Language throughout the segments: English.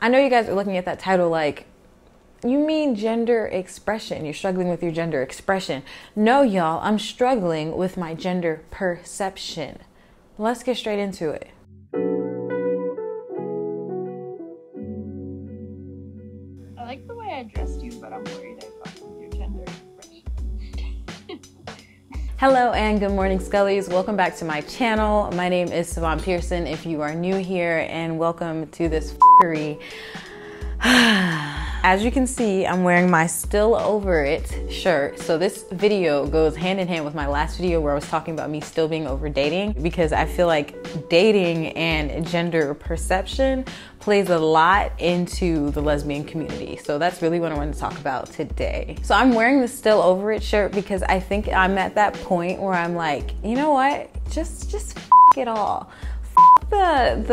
I know you guys are looking at that title like, you mean gender expression. You're struggling with your gender expression. No, y'all, I'm struggling with my gender perception. Let's get straight into it. I like the way I dressed Hello and good morning, Skullies. Welcome back to my channel. My name is Savonne Pearson if you are new here, and welcome to this f***ery. As you can see, I'm wearing my still over it shirt. So this video goes hand in hand with my last video where I was talking about me still being over dating because I feel like dating and gender perception plays a lot into the lesbian community. So that's really what I want to talk about today. So I'm wearing the still over it shirt because I think I'm at that point where I'm like, you know what? Just just it all. F- the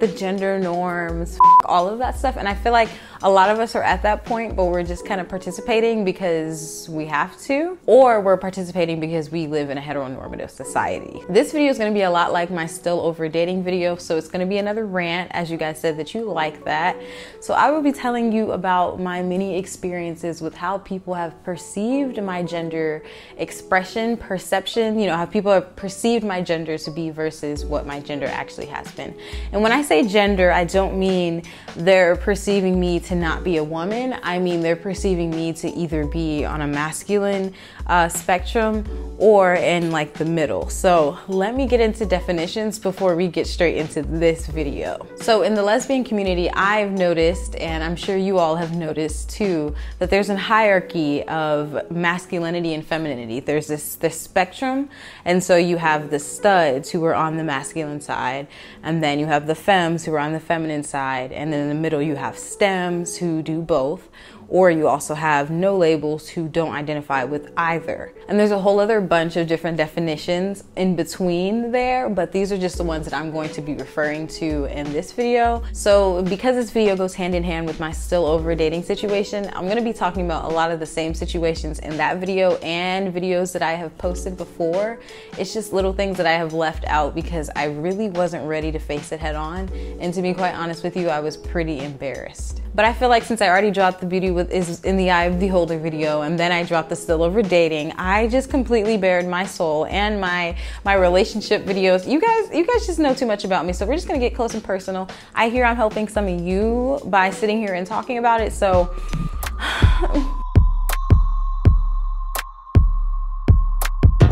the the gender norms, all of that stuff. And I feel like a lot of us are at that point, but we're just kind of participating because we have to, or we're participating because we live in a heteronormative society. This video is going to be a lot like my still over dating video, so it's going to be another rant, as you guys said that you like that. So I will be telling you about my many experiences with how people have perceived my gender expression, perception, you know, how people have perceived my gender to be versus what my gender actually has been. And when I say gender, I don't mean they're perceiving me to not be a woman. I mean, they're perceiving me to either be on a masculine uh, spectrum or in like the middle. So let me get into definitions before we get straight into this video. So in the lesbian community, I've noticed, and I'm sure you all have noticed too, that there's a hierarchy of masculinity and femininity. There's this, this spectrum. And so you have the studs who are on the masculine side, and then you have the femmes who are on the feminine side, and then in the middle you have who do both or you also have no labels who don't identify with either. And there's a whole other bunch of different definitions in between there, but these are just the ones that I'm going to be referring to in this video. So because this video goes hand in hand with my still over dating situation, I'm gonna be talking about a lot of the same situations in that video and videos that I have posted before. It's just little things that I have left out because I really wasn't ready to face it head on. And to be quite honest with you, I was pretty embarrassed. But I feel like since I already dropped the beauty with is in the eye of the beholder video and then I dropped the still over dating, I just completely bared my soul and my my relationship videos. You guys you guys just know too much about me. So we're just gonna get close and personal. I hear I'm helping some of you by sitting here and talking about it. So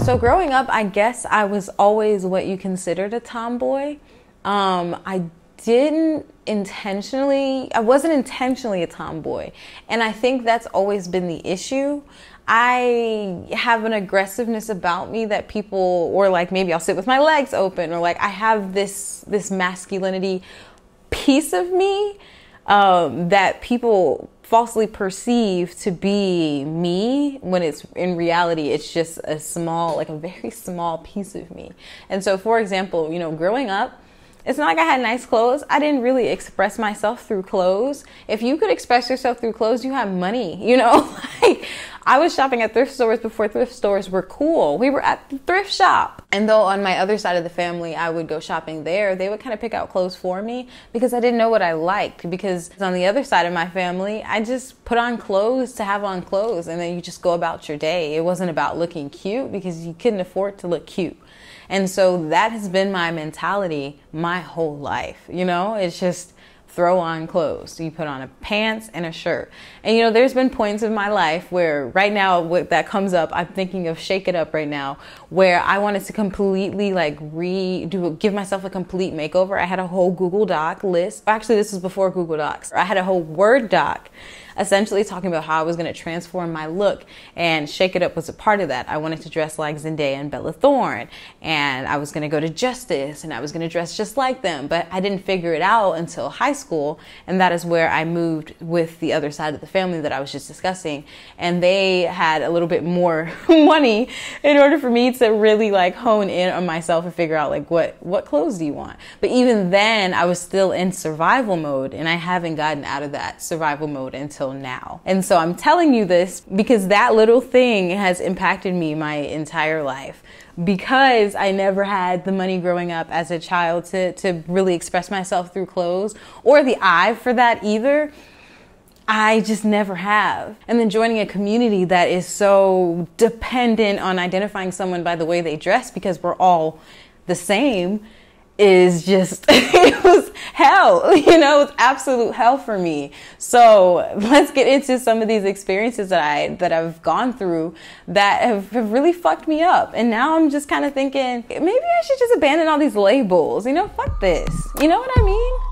So growing up, I guess I was always what you considered a tomboy. Um, I didn't intentionally, I wasn't intentionally a tomboy. And I think that's always been the issue. I have an aggressiveness about me that people, or like maybe I'll sit with my legs open, or like I have this this masculinity piece of me um, that people falsely perceive to be me when it's in reality it's just a small like a very small piece of me and so for example you know growing up it's not like I had nice clothes. I didn't really express myself through clothes. If you could express yourself through clothes, you have money, you know? like I was shopping at thrift stores before thrift stores were cool. We were at the thrift shop. And though on my other side of the family, I would go shopping there, they would kind of pick out clothes for me because I didn't know what I liked. Because on the other side of my family, I just put on clothes to have on clothes and then you just go about your day. It wasn't about looking cute because you couldn't afford to look cute. And so that has been my mentality my whole life. You know, it's just throw on clothes. You put on a pants and a shirt. And you know, there's been points in my life where right now what that comes up, I'm thinking of shake it up right now, where I wanted to completely like redo give myself a complete makeover. I had a whole Google Doc list. Actually, this was before Google Docs. I had a whole Word doc essentially talking about how I was going to transform my look, and Shake It Up was a part of that. I wanted to dress like Zendaya and Bella Thorne, and I was going to go to Justice, and I was going to dress just like them, but I didn't figure it out until high school, and that is where I moved with the other side of the family that I was just discussing, and they had a little bit more money in order for me to really like hone in on myself and figure out like what what clothes do you want. But even then, I was still in survival mode, and I haven't gotten out of that survival mode until now. And so I'm telling you this because that little thing has impacted me my entire life because I never had the money growing up as a child to, to really express myself through clothes, or the eye for that either. I just never have. And then joining a community that is so dependent on identifying someone by the way they dress because we're all the same is just was hell. You know it's absolute hell for me. So let's get into some of these experiences that i that i've gone through that have, have really fucked me up. And now i'm just kind of thinking maybe i should just abandon all these labels. You know fuck this. You know what i mean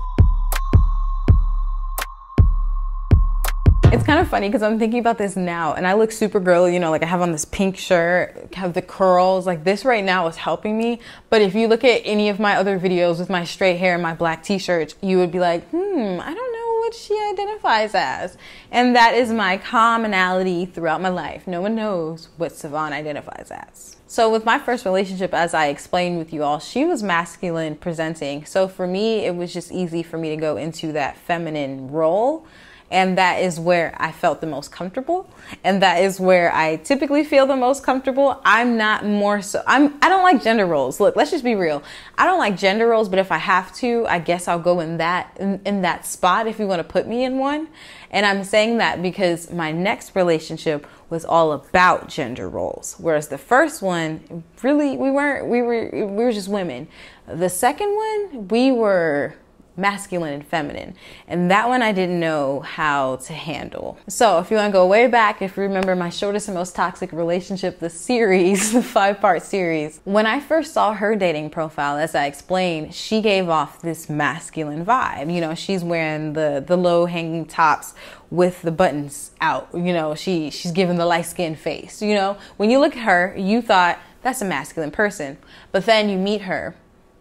It's kind of funny because I'm thinking about this now and I look super girly, you know, like I have on this pink shirt, have the curls, like this right now is helping me. But if you look at any of my other videos with my straight hair and my black t-shirts, you would be like, hmm, I don't know what she identifies as. And that is my commonality throughout my life. No one knows what Savonne identifies as. So with my first relationship, as I explained with you all, she was masculine presenting. So for me, it was just easy for me to go into that feminine role and that is where I felt the most comfortable and that is where I typically feel the most comfortable. I'm not more so I'm I don't like gender roles. Look, let's just be real. I don't like gender roles, but if I have to, I guess I'll go in that in, in that spot if you want to put me in one. And I'm saying that because my next relationship was all about gender roles, whereas the first one really we weren't we were we were just women. The second one, we were masculine and feminine. And that one I didn't know how to handle. So if you want to go way back, if you remember my shortest and most toxic relationship, the series, the five part series, when I first saw her dating profile, as I explained, she gave off this masculine vibe. You know, she's wearing the, the low hanging tops with the buttons out. You know, she, she's giving the light skinned face. You know, when you look at her, you thought, that's a masculine person. But then you meet her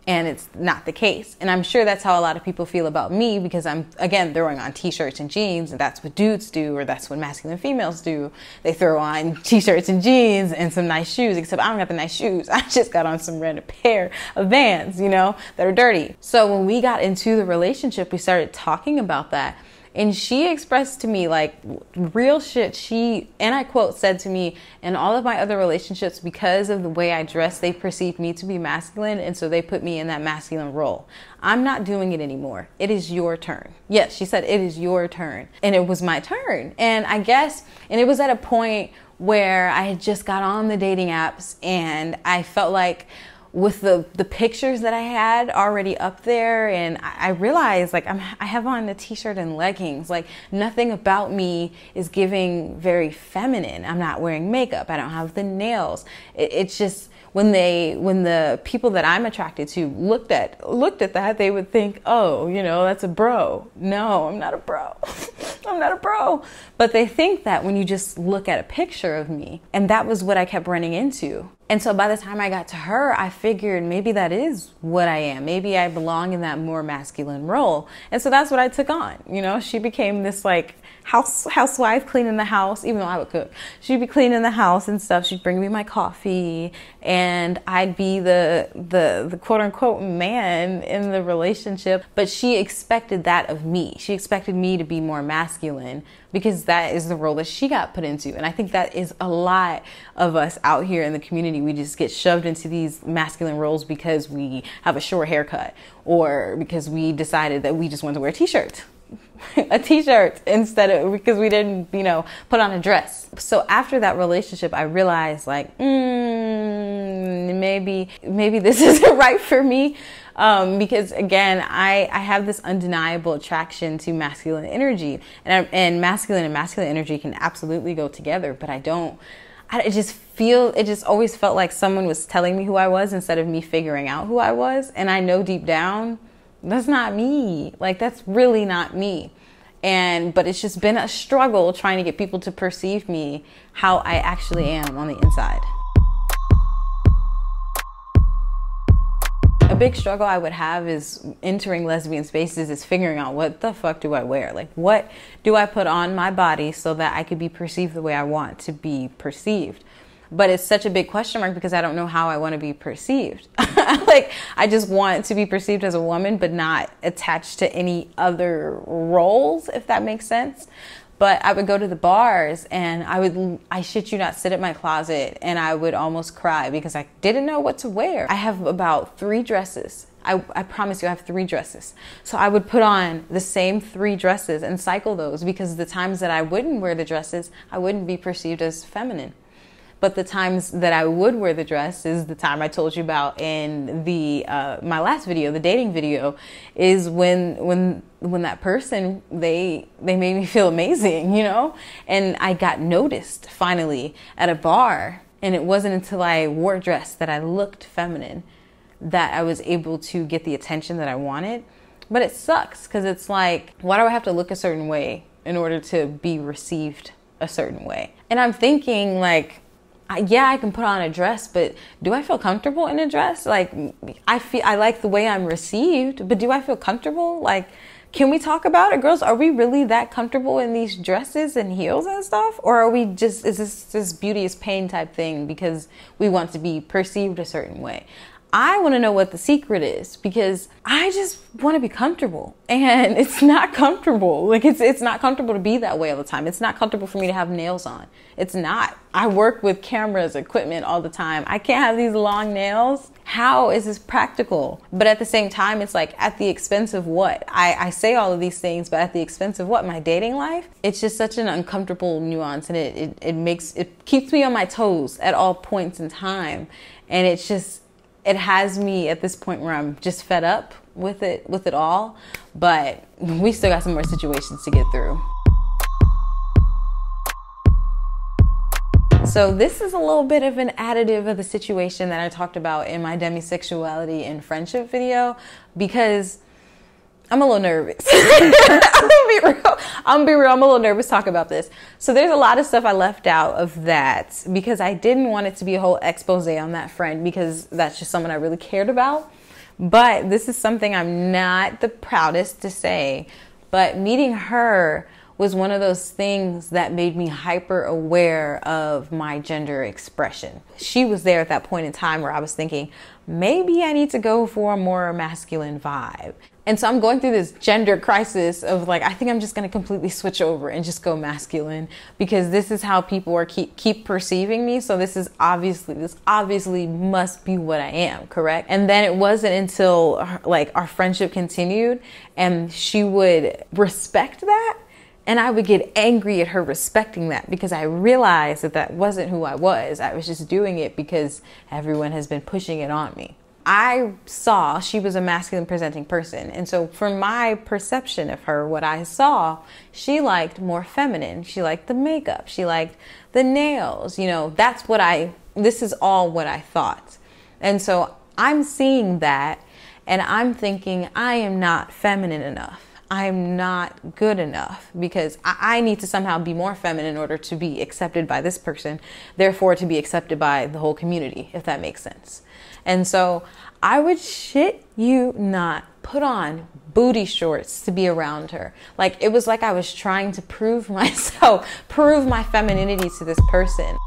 and it's not the case. And I'm sure that's how a lot of people feel about me because I'm, again, throwing on t shirts and jeans, and that's what dudes do, or that's what masculine females do. They throw on t shirts and jeans and some nice shoes, except I don't got the nice shoes. I just got on some random pair of vans, you know, that are dirty. So when we got into the relationship, we started talking about that. And she expressed to me like real shit. She, and I quote, said to me, in all of my other relationships, because of the way I dress, they perceived me to be masculine. And so they put me in that masculine role. I'm not doing it anymore. It is your turn. Yes, she said, it is your turn. And it was my turn. And I guess, and it was at a point where I had just got on the dating apps and I felt like, with the the pictures that I had already up there, and I, realized like I'm, I have on a t-shirt and leggings. Like nothing about me is giving very feminine. I'm not wearing makeup. I don't have the nails. It, it's just when they when the people that I'm attracted to looked at looked at that, they would think, oh, you know, that's a bro. No, I'm not a bro. I'm not a pro. But they think that when you just look at a picture of me, and that was what I kept running into. And so by the time I got to her, I figured maybe that is what I am. Maybe I belong in that more masculine role. And so that's what I took on. You know, she became this like house housewife cleaning the house, even though I would cook. She'd be cleaning the house and stuff. She'd bring me my coffee and I'd be the the the quote unquote man in the relationship. But she expected that of me. She expected me to be more masculine because that is the role that she got put into. And I think that is a lot of us out here in the community. We just get shoved into these masculine roles because we have a short haircut or because we decided that we just want to wear t-shirts. a t-shirt instead of because we didn't you know put on a dress. So after that relationship i realized like mm, maybe maybe this isn't right for me. Um, because again I, I have this undeniable attraction to masculine energy. And, I, and masculine and masculine energy can absolutely go together but i don't I just feel it just always felt like someone was telling me who I was instead of me figuring out who I was. And I know deep down that's not me. Like that's really not me. And but it's just been a struggle trying to get people to perceive me how I actually am on the inside. A big struggle I would have is entering lesbian spaces is figuring out what the fuck do I wear? Like what do I put on my body so that I could be perceived the way I want to be perceived? But it's such a big question mark because I don't know how I want to be perceived. like I just want to be perceived as a woman, but not attached to any other roles, if that makes sense. But I would go to the bars and I would, I shit you not, sit at my closet and I would almost cry because I didn't know what to wear. I have about three dresses. I, I promise you, I have three dresses. So I would put on the same three dresses and cycle those because the times that I wouldn't wear the dresses, I wouldn't be perceived as feminine. But the times that I would wear the dress is the time I told you about in the uh, my last video, the dating video, is when when when that person they they made me feel amazing, you know, and I got noticed finally at a bar, and it wasn't until I wore a dress that I looked feminine that I was able to get the attention that I wanted. But it sucks because it's like, why do I have to look a certain way in order to be received a certain way? And I'm thinking like yeah, I can put on a dress, but do I feel comfortable in a dress? Like, I feel I like the way I'm received, but do I feel comfortable? Like, can we talk about it, girls? Are we really that comfortable in these dresses and heels and stuff, or are we just is this this beauty is pain type thing because we want to be perceived a certain way? I want to know what the secret is because I just want to be comfortable and it's not comfortable. Like it's it's not comfortable to be that way all the time. It's not comfortable for me to have nails on. It's not. I work with cameras, equipment all the time. I can't have these long nails. How is this practical? But at the same time, it's like at the expense of what? I, I say all of these things, but at the expense of what? My dating life? It's just such an uncomfortable nuance and it, it, it makes it keeps me on my toes at all points in time. And it's just it has me at this point where I'm just fed up with it with it all, but we still got some more situations to get through. So this is a little bit of an additive of the situation that I talked about in my demisexuality and friendship video because I'm a little nervous. I'm gonna be real. I'm gonna be real. I'm a little nervous talking about this. So there's a lot of stuff I left out of that because I didn't want it to be a whole expose on that friend because that's just someone I really cared about. But this is something I'm not the proudest to say. But meeting her was one of those things that made me hyper aware of my gender expression. She was there at that point in time where I was thinking, maybe I need to go for a more masculine vibe. And so I'm going through this gender crisis of like, I think I'm just going to completely switch over and just go masculine because this is how people are keep, keep perceiving me. So this is obviously, this obviously must be what I am, correct? And then it wasn't until like our friendship continued and she would respect that and I would get angry at her respecting that because I realized that that wasn't who I was. I was just doing it because everyone has been pushing it on me. I saw she was a masculine presenting person. And so, from my perception of her, what I saw, she liked more feminine. She liked the makeup. She liked the nails. You know, that's what I, this is all what I thought. And so, I'm seeing that and I'm thinking, I am not feminine enough. I'm not good enough because I, need to somehow be more feminine in order to be accepted by this person, therefore, to be accepted by the whole community, if that makes sense. And so I would shit you not put on booty shorts to be around her. Like it was like I was trying to prove myself, prove my femininity to this person.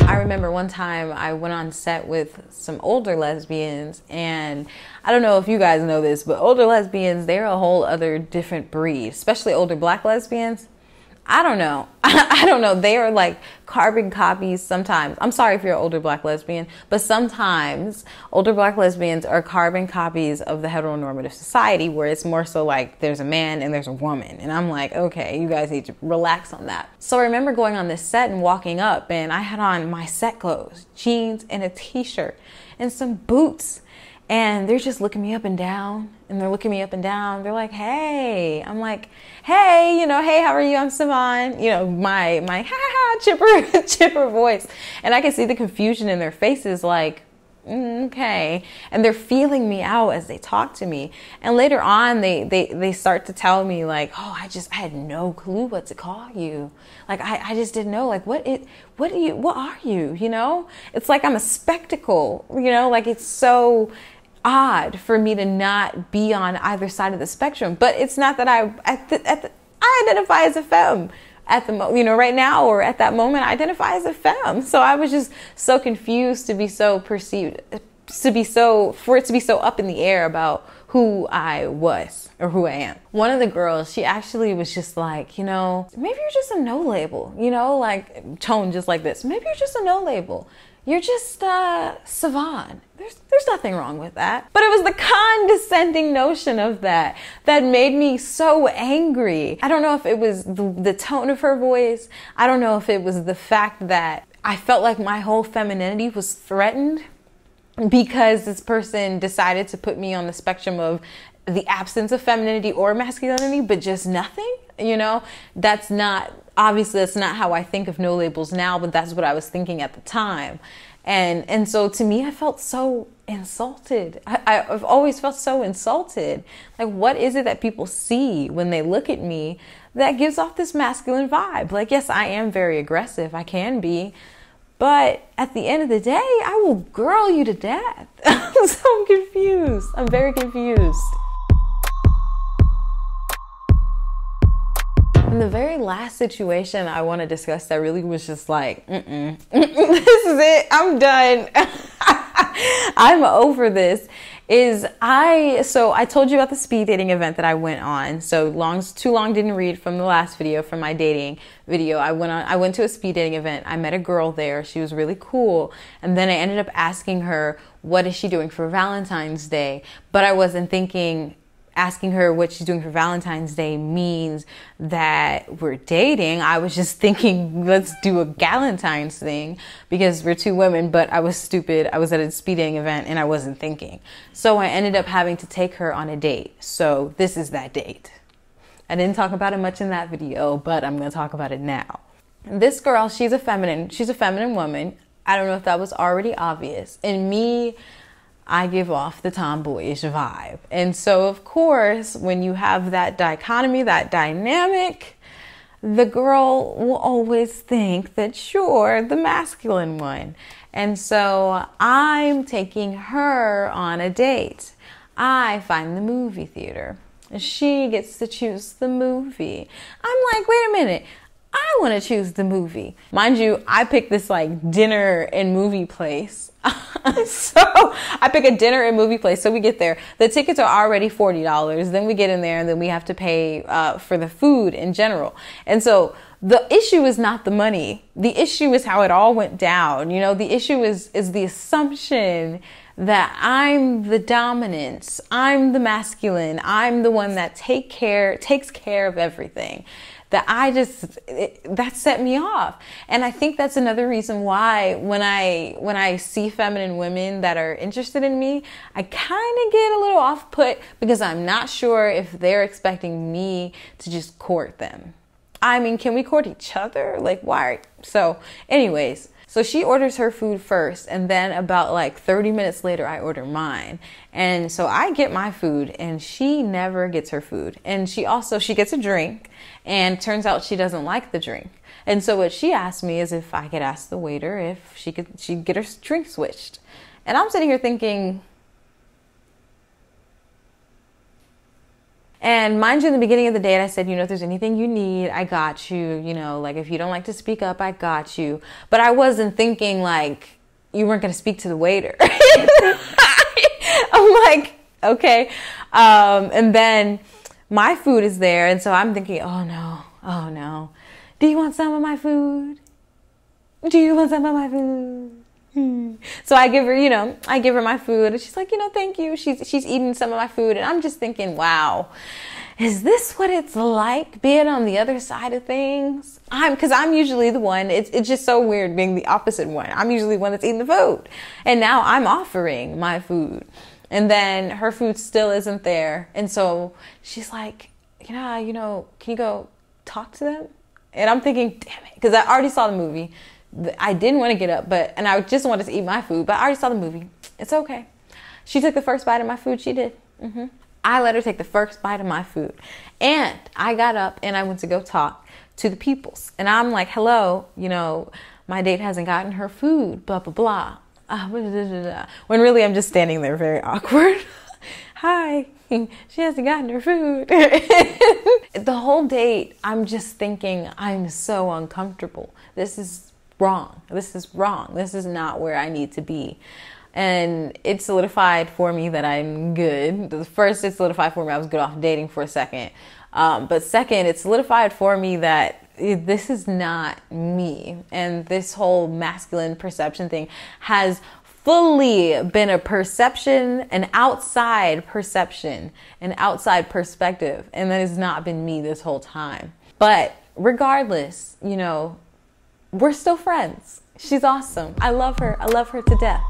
I remember one time I went on set with some older lesbians, and I don't know if you guys know this, but older lesbians, they're a whole other different breed, especially older black lesbians. I don't know. I don't know. They are like carbon copies sometimes. I'm sorry if you're an older black lesbian, but sometimes older black lesbians are carbon copies of the heteronormative society where it's more so like there's a man and there's a woman. And I'm like, okay, you guys need to relax on that. So I remember going on this set and walking up and I had on my set clothes, jeans and a t-shirt and some boots and they're just looking me up and down and they're looking me up and down. They're like hey. I'm like hey you know hey how are you? I'm Savonne you know my my ha ha chipper chipper voice. And i can see the confusion in their faces like mm, okay. And they're feeling me out as they talk to me. And later on they they they start to tell me like oh i just i had no clue what to call you. Like i i just didn't know. Like what it what do you what are you you know? It's like i'm a spectacle you know? Like it's so odd for me to not be on either side of the spectrum. But it's not that I at the, at the, I identify as a femme at the mo- you know right now or at that moment I identify as a femme. So I was just so confused to be so perceived to be so for it to be so up in the air about who I was or who I am. One of the girls, she actually was just like, you know, maybe you're just a no label, you know, like tone just like this. Maybe you're just a no label. You're just uh, Savonne. There's there's nothing wrong with that. But it was the condescending notion of that that made me so angry. I don't know if it was the, the tone of her voice. I don't know if it was the fact that I felt like my whole femininity was threatened because this person decided to put me on the spectrum of the absence of femininity or masculinity, but just nothing, you know, that's not obviously that's not how I think of no labels now, but that's what I was thinking at the time. And and so to me I felt so insulted. I, I've always felt so insulted. Like what is it that people see when they look at me that gives off this masculine vibe? Like, yes, I am very aggressive. I can be, but at the end of the day, I will girl you to death. So I'm confused. I'm very confused. And the very last situation I want to discuss that really was just like, mm-mm, this is it. I'm done. I'm over this is I so I told you about the speed dating event that I went on. So long too long didn't read from the last video from my dating video. I went on I went to a speed dating event. I met a girl there. She was really cool. And then I ended up asking her what is she doing for Valentine's Day? But I wasn't thinking asking her what she's doing for Valentine's Day means that we're dating. I was just thinking, let's do a Galentine's thing because we're two women, but I was stupid. I was at a speeding event and I wasn't thinking. So I ended up having to take her on a date. So this is that date. I didn't talk about it much in that video, but I'm going to talk about it now. This girl, she's a feminine, she's a feminine woman. I don't know if that was already obvious. And me, I give off the tomboyish vibe. And so, of course, when you have that dichotomy, that dynamic, the girl will always think that you're the masculine one. And so I'm taking her on a date. I find the movie theater. She gets to choose the movie. I'm like, wait a minute. I want to choose the movie. Mind you, I picked this like dinner and movie place. so I pick a dinner and movie place. So we get there. The tickets are already $40. Then we get in there and then we have to pay uh, for the food in general. And so the issue is not the money. The issue is how it all went down. You know, the issue is, is the assumption that I'm the dominance. I'm the masculine. I'm the one that take care, takes care of everything that I just it, that set me off. And I think that's another reason why when I when I see feminine women that are interested in me, I kind of get a little off put because I'm not sure if they're expecting me to just court them. I mean, can we court each other? Like why? So, anyways, so she orders her food first, and then about like 30 minutes later, I order mine. And so I get my food, and she never gets her food. And she also she gets a drink, and turns out she doesn't like the drink. And so what she asked me is if I could ask the waiter if she could she get her drink switched. And I'm sitting here thinking, And mind you, in the beginning of the date, I said, you know, if there's anything you need, I got you. You know, like if you don't like to speak up, I got you. But I wasn't thinking like you weren't going to speak to the waiter. I'm like, okay. Um, and then my food is there. And so I'm thinking, oh no, oh no. Do you want some of my food? Do you want some of my food? So I give her, you know, I give her my food and she's like, you know, thank you. She's she's eating some of my food and I'm just thinking, wow, is this what it's like being on the other side of things? I'm because I'm usually the one. It's it's just so weird being the opposite one. I'm usually the one that's eating the food, and now I'm offering my food, and then her food still isn't there, and so she's like, yeah, you know, can you go talk to them? And I'm thinking, damn it, because I already saw the movie. I didn't want to get up, but and I just wanted to eat my food, but I already saw the movie. It's okay. She took the first bite of my food. She did. Mm-hmm. I let her take the first bite of my food, and I got up and I went to go talk to the peoples. And I'm like, "Hello, you know, my date hasn't gotten her food. Blah blah blah." Uh, when really I'm just standing there, very awkward. Hi, she hasn't gotten her food. the whole date, I'm just thinking, I'm so uncomfortable. This is wrong. This is wrong. This is not where I need to be. And it solidified for me that I'm good. The first, it solidified for me I was good off dating for a second. Um, but second, it solidified for me that this is not me. And this whole masculine perception thing has fully been a perception, an outside perception, an outside perspective. And that has not been me this whole time. But regardless, you know, we're still friends. She's awesome. I love her. I love her to death.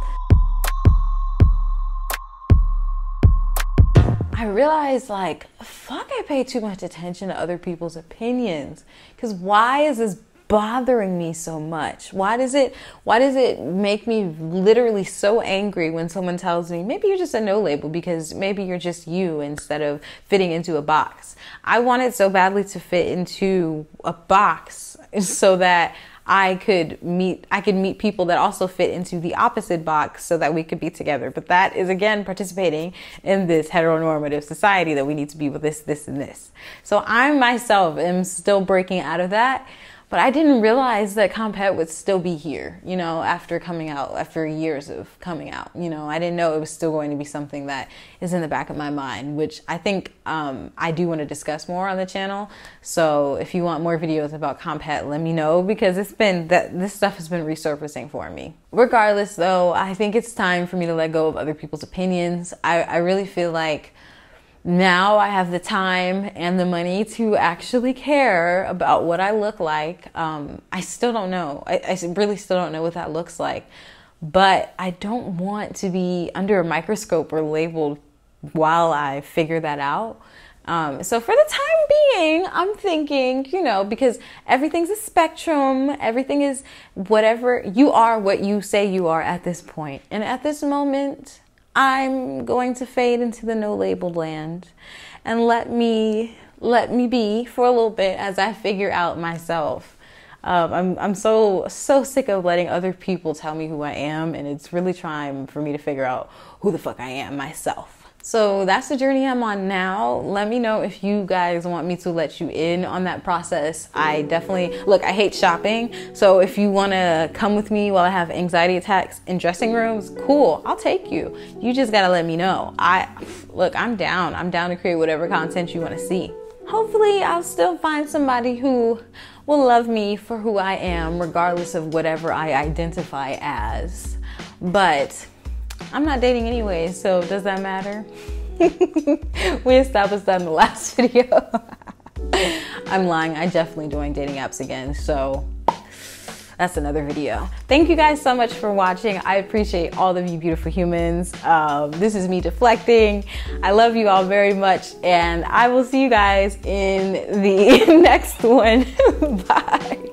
I realized like, fuck, I pay too much attention to other people's opinions. Because why is this bothering me so much? Why does it why does it make me literally so angry when someone tells me maybe you're just a no label because maybe you're just you instead of fitting into a box. I wanted so badly to fit into a box so that I could meet I could meet people that also fit into the opposite box so that we could be together. But that is again participating in this heteronormative society that we need to be with this, this, and this. So I myself am still breaking out of that. But I didn't realize that comphet would still be here, you know, after coming out, after years of coming out. You know, I didn't know it was still going to be something that is in the back of my mind, which I think um, I do want to discuss more on the channel. So if you want more videos about comphet, let me know because it's been that this stuff has been resurfacing for me. Regardless, though, I think it's time for me to let go of other people's opinions. I, I really feel like now I have the time and the money to actually care about what I look like. Um, I still don't know. I, I, really still don't know what that looks like. But I don't want to be under a microscope or labeled while I figure that out. Um, so for the time being, I'm thinking, you know, because everything's a spectrum, everything is whatever you are, what you say you are at this point. And at this moment, I'm going to fade into the no labeled land and let me let me be for a little bit as I figure out myself. Um, I'm I'm so so sick of letting other people tell me who I am, and it's really trying for me to figure out who the fuck I am myself. So that's the journey I'm on now. Let me know if you guys want me to let you in on that process. I definitely look, I hate shopping. So if you want to come with me while I have anxiety attacks in dressing rooms, cool. I'll take you. You just got to let me know. I look, I'm down. I'm down to create whatever content you want to see. Hopefully, I'll still find somebody who will love me for who I am regardless of whatever I identify as. But I'm not dating anyway, so does that matter? we established that in the last video. I'm lying. I definitely joined dating apps again, so that's another video. Thank you guys so much for watching. I appreciate all of you beautiful humans. Um, this is me deflecting. I love you all very much, and I will see you guys in the next one. Bye.